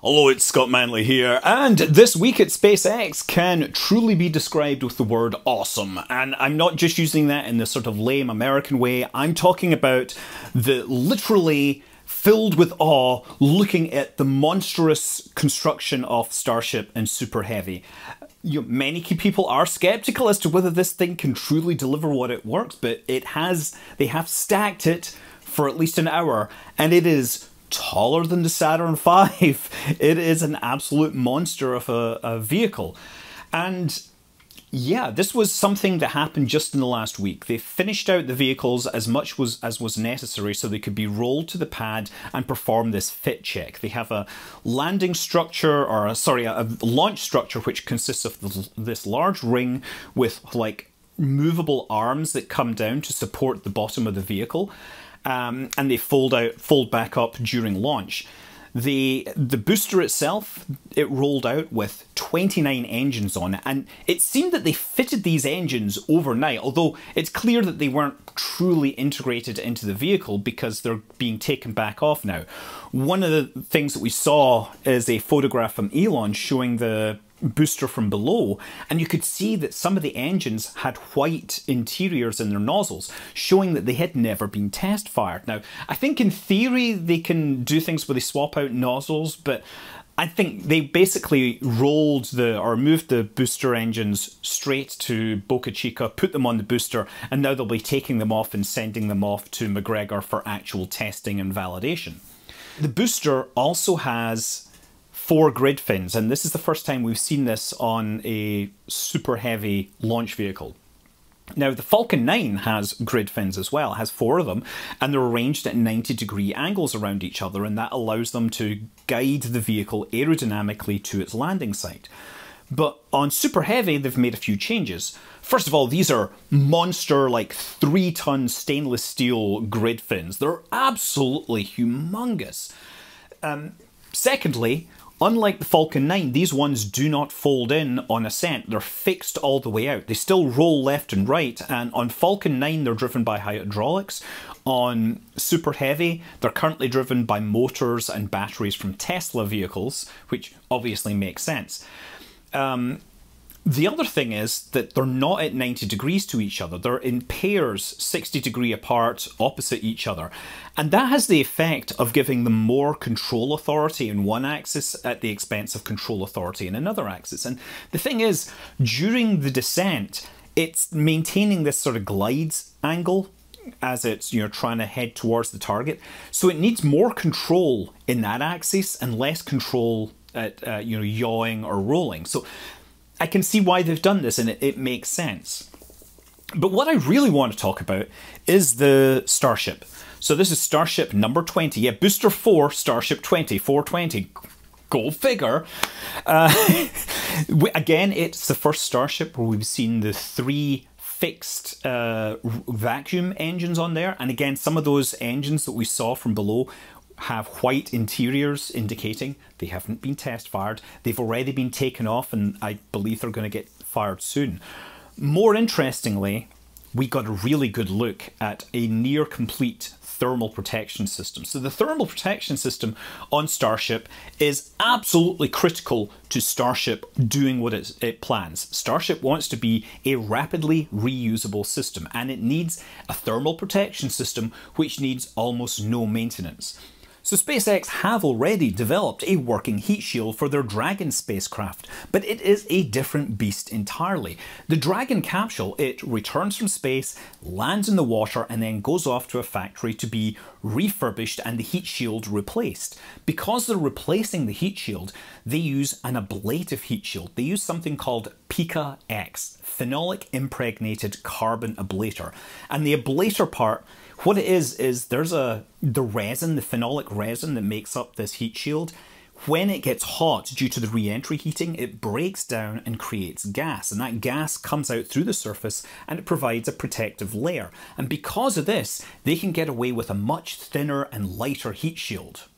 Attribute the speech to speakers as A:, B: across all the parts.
A: Hello, it's Scott Manley here, and this week at SpaceX can truly be described with the word awesome. And I'm not just using that in the sort of lame American way, I'm talking about the literally filled with awe looking at the monstrous construction of Starship and Super Heavy. You know, many people are skeptical as to whether this thing can truly deliver what it works, but it has, they have stacked it for at least an hour, and it is taller than the Saturn V. It is an absolute monster of a, a vehicle. And yeah, this was something that happened just in the last week. They finished out the vehicles as much was as was necessary so they could be rolled to the pad and perform this fit check. They have a landing structure, or a, sorry, a launch structure which consists of this large ring with like movable arms that come down to support the bottom of the vehicle um, and they fold out, fold back up during launch. The the booster itself, it rolled out with 29 engines on it, and it seemed that they fitted these engines overnight, although it's clear that they weren't truly integrated into the vehicle because they're being taken back off now. One of the things that we saw is a photograph from Elon showing the booster from below, and you could see that some of the engines had white interiors in their nozzles, showing that they had never been test fired. Now, I think in theory they can do things where they swap out nozzles, but I think they basically rolled the or moved the booster engines straight to Boca Chica, put them on the booster, and now they'll be taking them off and sending them off to McGregor for actual testing and validation. The booster also has four grid fins, and this is the first time we've seen this on a super heavy launch vehicle. Now, the Falcon 9 has grid fins as well, it has four of them, and they're arranged at 90 degree angles around each other, and that allows them to guide the vehicle aerodynamically to its landing site. But on Super Heavy, they've made a few changes. First of all, these are monster, like three ton stainless steel grid fins. They're absolutely humongous. Um, secondly, Unlike the Falcon 9, these ones do not fold in on ascent. They're fixed all the way out. They still roll left and right, and on Falcon 9, they're driven by hydraulics. On Super Heavy, they're currently driven by motors and batteries from Tesla vehicles, which obviously makes sense. Um, the other thing is that they're not at 90 degrees to each other. They're in pairs 60 degree apart opposite each other. And that has the effect of giving them more control authority in one axis at the expense of control authority in another axis. And the thing is, during the descent, it's maintaining this sort of glides angle as it's you're trying to head towards the target. So it needs more control in that axis and less control at uh, you know yawing or rolling. So I can see why they've done this and it, it makes sense. But what I really want to talk about is the Starship. So this is Starship number 20. Yeah, Booster 4, Starship 20, 420. Go figure. Uh, again, it's the first Starship where we've seen the three fixed uh, vacuum engines on there. And again, some of those engines that we saw from below have white interiors indicating they haven't been test fired. They've already been taken off and I believe they're going to get fired soon. More interestingly, we got a really good look at a near complete thermal protection system. So the thermal protection system on Starship is absolutely critical to Starship doing what it, it, plans. Starship wants to be a rapidly reusable system and it needs a thermal protection system which needs almost no maintenance. So SpaceX have already developed a working heat shield for their Dragon spacecraft, but it is a different beast entirely. The Dragon capsule, it returns from space, lands in the water, and then goes off to a factory to be refurbished and the heat shield replaced. Because they're replacing the heat shield, they use an ablative heat shield. They use something called Pika X, phenolic impregnated carbon ablator. And the ablator part what it is is there's a the resin, the phenolic resin that makes up this heat shield. When it gets hot due to the re-entry heating, it breaks down and creates gas, and that gas comes out through the surface and it provides a protective layer. And because of this, they can get away with a much thinner and lighter heat shield.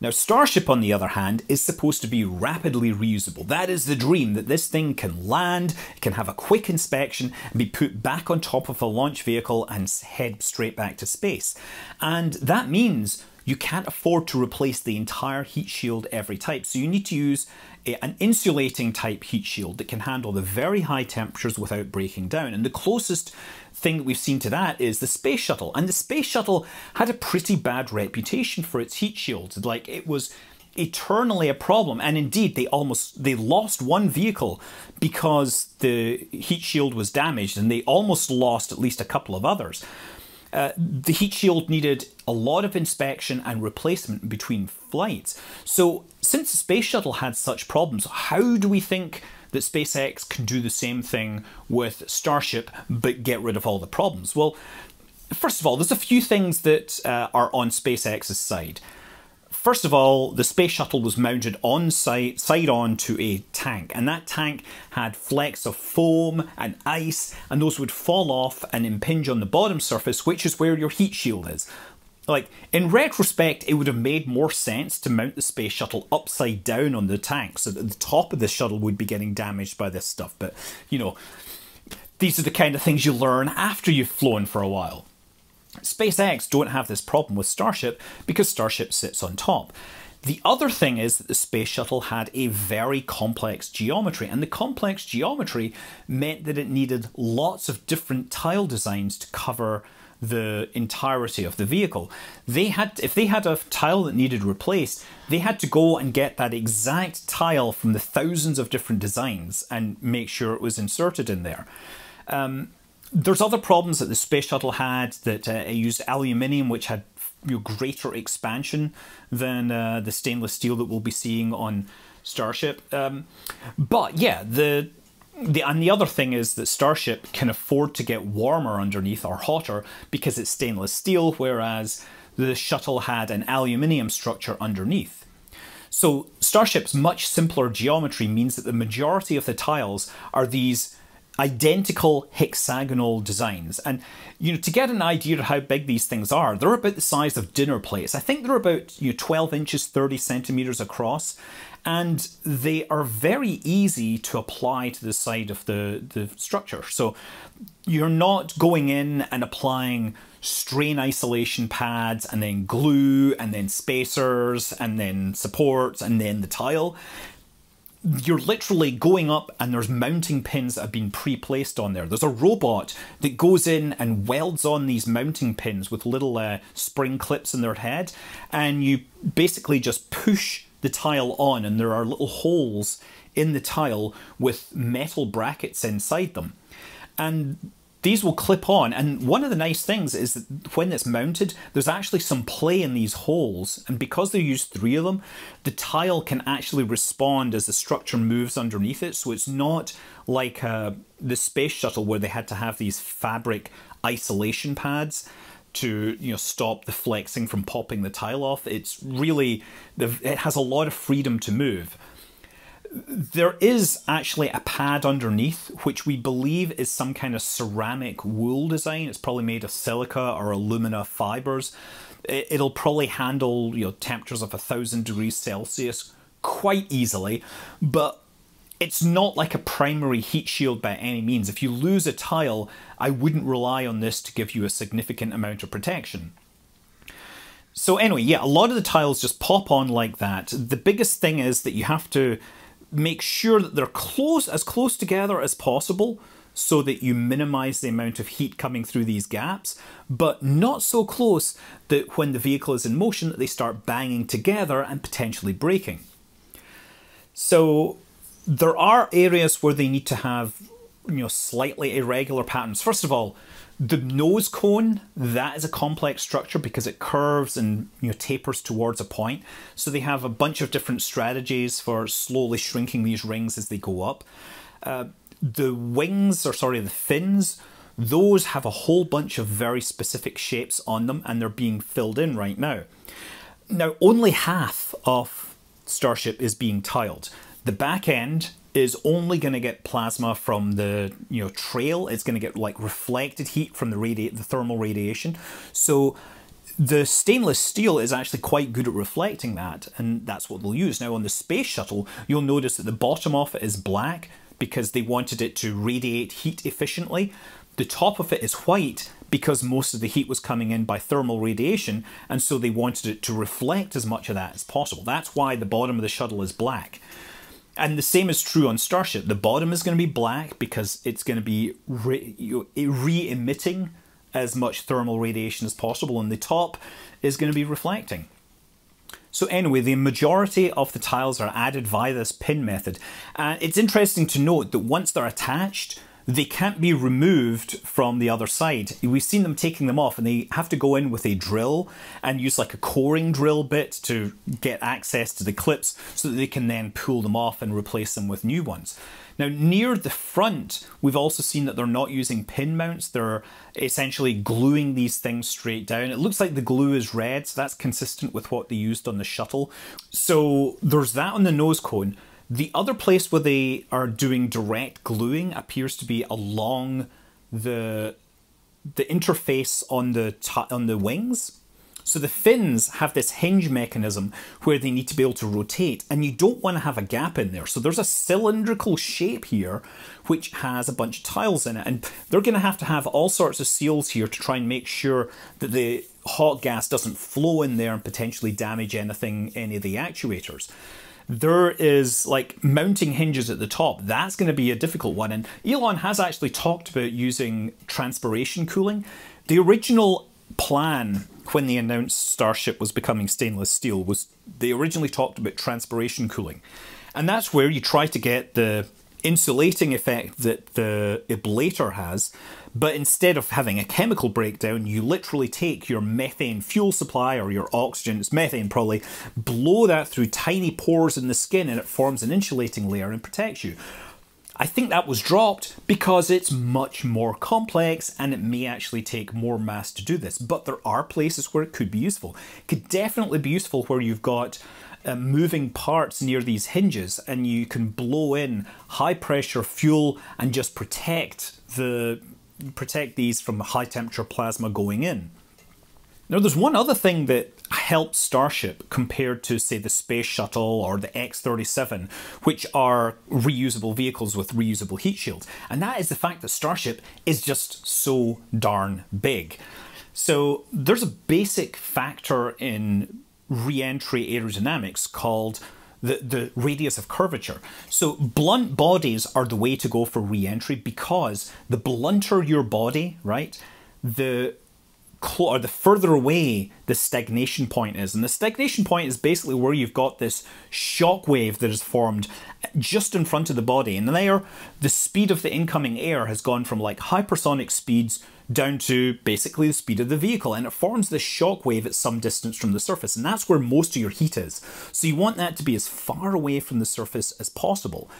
A: Now, Starship, on the other hand, is supposed to be rapidly reusable. That is the dream, that this thing can land, can have a quick inspection, and be put back on top of a launch vehicle and head straight back to space. And that means you can't afford to replace the entire heat shield every type. So you need to use a, an insulating type heat shield that can handle the very high temperatures without breaking down. And the closest thing that we've seen to that is the space shuttle. And the space shuttle had a pretty bad reputation for its heat shields. Like it was eternally a problem and indeed they almost they lost one vehicle because the heat shield was damaged and they almost lost at least a couple of others uh, the heat shield needed a lot of inspection and replacement between flights. So, since the space shuttle had such problems, how do we think that SpaceX can do the same thing with Starship but get rid of all the problems? Well, first of all, there's a few things that uh, are on SpaceX's side. First of all, the space shuttle was mounted on site, side on to a tank, and that tank had flecks of foam and ice, and those would fall off and impinge on the bottom surface, which is where your heat shield is. Like, in retrospect, it would have made more sense to mount the space shuttle upside down on the tank so that the top of the shuttle would be getting damaged by this stuff. But, you know, these are the kind of things you learn after you've flown for a while. SpaceX don't have this problem with Starship because Starship sits on top. The other thing is that the space shuttle had a very complex geometry, and the complex geometry meant that it needed lots of different tile designs to cover the entirety of the vehicle. They had if they had a tile that needed replaced, they had to go and get that exact tile from the thousands of different designs and make sure it was inserted in there. Um, there's other problems that the space shuttle had that uh, used aluminium, which had you know, greater expansion than uh, the stainless steel that we'll be seeing on Starship. Um, but yeah, the the and the other thing is that Starship can afford to get warmer underneath or hotter because it's stainless steel, whereas the shuttle had an aluminium structure underneath. So Starship's much simpler geometry means that the majority of the tiles are these identical hexagonal designs. And you know, to get an idea of how big these things are, they're about the size of dinner plates. I think they're about you know 12 inches, 30 centimeters across, and they are very easy to apply to the side of the, the structure. So you're not going in and applying strain isolation pads and then glue and then spacers and then supports and then the tile you're literally going up and there's mounting pins that have been pre-placed on there. There's a robot that goes in and welds on these mounting pins with little uh, spring clips in their head and you basically just push the tile on and there are little holes in the tile with metal brackets inside them. And these will clip on and one of the nice things is that when it's mounted there's actually some play in these holes and because they use three of them the tile can actually respond as the structure moves underneath it. So it's not like uh, the space shuttle where they had to have these fabric isolation pads to you know stop the flexing from popping the tile off. It's really it has a lot of freedom to move there is actually a pad underneath, which we believe is some kind of ceramic wool design. It's probably made of silica or alumina fibers. It'll probably handle you know temperatures of a thousand degrees Celsius quite easily, but it's not like a primary heat shield by any means. If you lose a tile, I wouldn't rely on this to give you a significant amount of protection. So anyway, yeah, a lot of the tiles just pop on like that. The biggest thing is that you have to make sure that they're close as close together as possible so that you minimize the amount of heat coming through these gaps, but not so close that when the vehicle is in motion that they start banging together and potentially breaking. So there are areas where they need to have you know slightly irregular patterns. First of all, the nose cone, that is a complex structure because it curves and you know tapers towards a point. So they have a bunch of different strategies for slowly shrinking these rings as they go up. Uh, the wings, or sorry, the fins, those have a whole bunch of very specific shapes on them and they're being filled in right now. Now, only half of Starship is being tiled. The back end is only going to get plasma from the you know trail. It's going to get like reflected heat from the radi- the thermal radiation. So the stainless steel is actually quite good at reflecting that, and that's what they'll use. Now on the space shuttle, you'll notice that the bottom of it is black because they wanted it to radiate heat efficiently. The top of it is white because most of the heat was coming in by thermal radiation, and so they wanted it to reflect as much of that as possible. That's why the bottom of the shuttle is black. And the same is true on Starship. The bottom is going to be black because it's going to be re emitting as much thermal radiation as possible, and the top is going to be reflecting. So anyway, the majority of the tiles are added via this pin method. And it's interesting to note that once they're attached, they can't be removed from the other side. We've seen them taking them off and they have to go in with a drill and use like a coring drill bit to get access to the clips so that they can then pull them off and replace them with new ones. Now, near the front, we've also seen that they're not using pin mounts. They're essentially gluing these things straight down. It looks like the glue is red, so that's consistent with what they used on the shuttle. So there's that on the nose cone. The other place where they are doing direct gluing appears to be along the the interface on the on the wings. So the fins have this hinge mechanism where they need to be able to rotate, and you don't want to have a gap in there. So there's a cylindrical shape here which has a bunch of tiles in it, and they're going to have to have all sorts of seals here to try and make sure that the hot gas doesn't flow in there and potentially damage anything, any of the actuators there is like mounting hinges at the top. That's going to be a difficult one. And Elon has actually talked about using transpiration cooling. The original plan when they announced Starship was becoming stainless steel was they originally talked about transpiration cooling. And that's where you try to get the insulating effect that the ablator has, but instead of having a chemical breakdown, you literally take your methane fuel supply or your oxygen, it's methane probably, blow that through tiny pores in the skin and it forms an insulating layer and protects you. I think that was dropped because it's much more complex and it may actually take more mass to do this. But there are places where it could be useful. It could definitely be useful where you've got uh, moving parts near these hinges and you can blow in high pressure fuel and just protect the protect these from high temperature plasma going in. Now there's one other thing that helps Starship compared to say the Space Shuttle or the X-37 which are reusable vehicles with reusable heat shields and that is the fact that Starship is just so darn big. So there's a basic factor in re-entry aerodynamics called the, the radius of curvature. So blunt bodies are the way to go for re-entry because the blunter your body, right, the or the further away the stagnation point is. And the stagnation point is basically where you've got this shock wave that is formed just in front of the body. And there, the speed of the incoming air has gone from like hypersonic speeds down to basically the speed of the vehicle and it forms this shock wave at some distance from the surface and that's where most of your heat is. So you want that to be as far away from the surface as possible.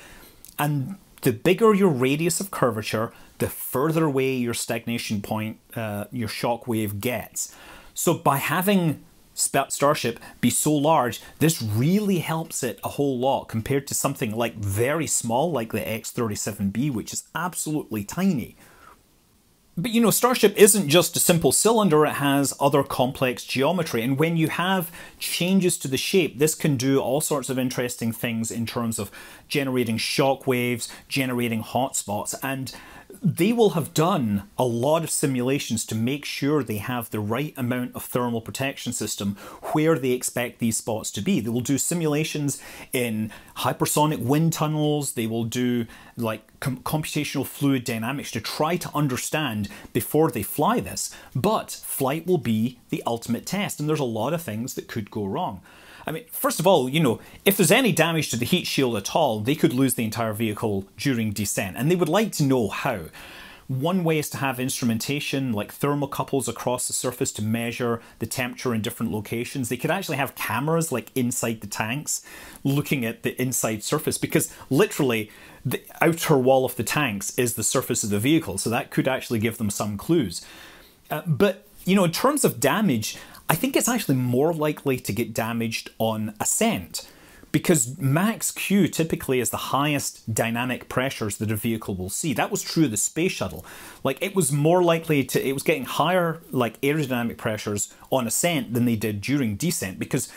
A: And the bigger your radius of curvature, the further away your stagnation point, uh, your shock wave gets. So by having Starship be so large, this really helps it a whole lot compared to something like very small like the X-37B, which is absolutely tiny. But you know, Starship isn't just a simple cylinder, it has other complex geometry. And when you have changes to the shape, this can do all sorts of interesting things in terms of generating shock waves, generating hotspots, and they will have done a lot of simulations to make sure they have the right amount of thermal protection system where they expect these spots to be. They will do simulations in hypersonic wind tunnels, they will do like com computational fluid dynamics to try to understand before they fly this. But flight will be the ultimate test, and there's a lot of things that could go wrong. I mean, first of all, you know, if there's any damage to the heat shield at all, they could lose the entire vehicle during descent, and they would like to know how. One way is to have instrumentation like thermocouples across the surface to measure the temperature in different locations. They could actually have cameras like inside the tanks looking at the inside surface because literally the outer wall of the tanks is the surface of the vehicle. So that could actually give them some clues. Uh, but, you know, in terms of damage, I think it's actually more likely to get damaged on ascent because max Q typically is the highest dynamic pressures that a vehicle will see. That was true of the space shuttle. Like it was more likely to, it was getting higher like aerodynamic pressures on ascent than they did during descent because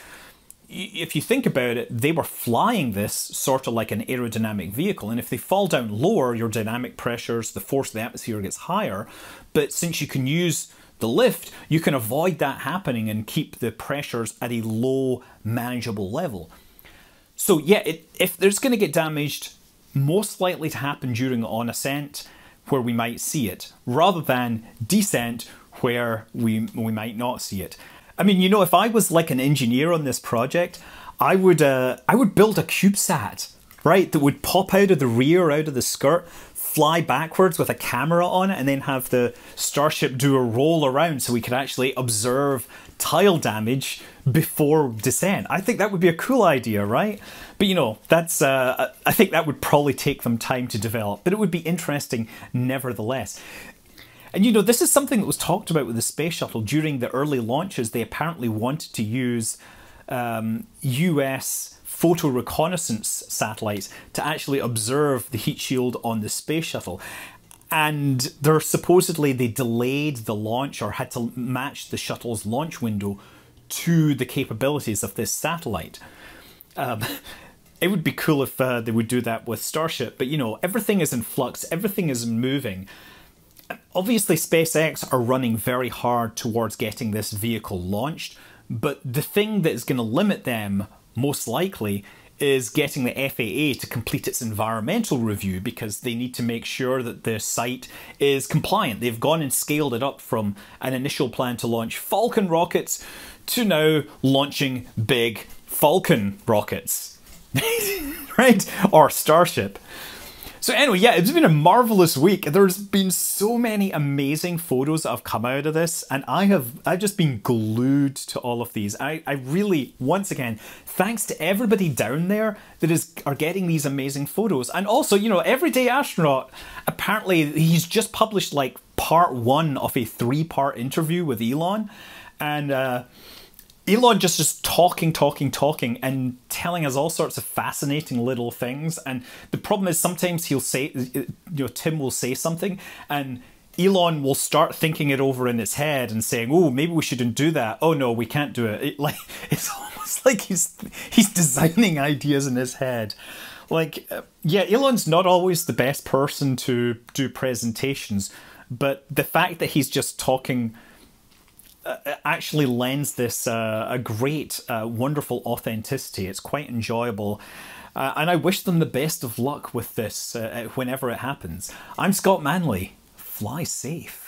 A: if you think about it, they were flying this sort of like an aerodynamic vehicle. And if they fall down lower, your dynamic pressures, the force of the atmosphere gets higher. But since you can use the lift, you can avoid that happening and keep the pressures at a low, manageable level. So, yeah, it, if there's going to get damaged, most likely to happen during on ascent, where we might see it, rather than descent, where we, we might not see it. I mean, you know, if I was like an engineer on this project, I would uh, I would build a CubeSat, right, that would pop out of the rear, out of the skirt, fly backwards with a camera on it, and then have the Starship do a roll around so we could actually observe tile damage before descent. I think that would be a cool idea, right? But you know, that's uh, I think that would probably take them time to develop, but it would be interesting nevertheless. And you know, this is something that was talked about with the space shuttle during the early launches. They apparently wanted to use um, US photo reconnaissance satellites to actually observe the heat shield on the space shuttle. And they're supposedly they delayed the launch or had to match the shuttle's launch window to the capabilities of this satellite. Um, it would be cool if uh, they would do that with Starship, but you know, everything is in flux, everything is moving. Obviously, SpaceX are running very hard towards getting this vehicle launched, but the thing that is going to limit them, most likely, is getting the FAA to complete its environmental review because they need to make sure that the site is compliant. They've gone and scaled it up from an initial plan to launch Falcon rockets to now launching big Falcon rockets. right? Or Starship. So anyway, yeah, it's been a marvelous week. There's been so many amazing photos that have come out of this, and I have I've just been glued to all of these. I, I really, once again, thanks to everybody down there that is are getting these amazing photos. And also, you know, Everyday Astronaut, apparently he's just published like part one of a three-part interview with Elon. And uh Elon just just talking, talking, talking, and telling us all sorts of fascinating little things. And the problem is sometimes he'll say, you know, Tim will say something, and Elon will start thinking it over in his head and saying, "Oh, maybe we shouldn't do that. Oh no, we can't do it." it like it's almost like he's he's designing ideas in his head. Like, uh, yeah, Elon's not always the best person to do presentations, but the fact that he's just talking actually lends this uh, a great, uh, wonderful authenticity. It's quite enjoyable. Uh, and I wish them the best of luck with this uh, whenever it happens. I'm Scott Manley. Fly safe.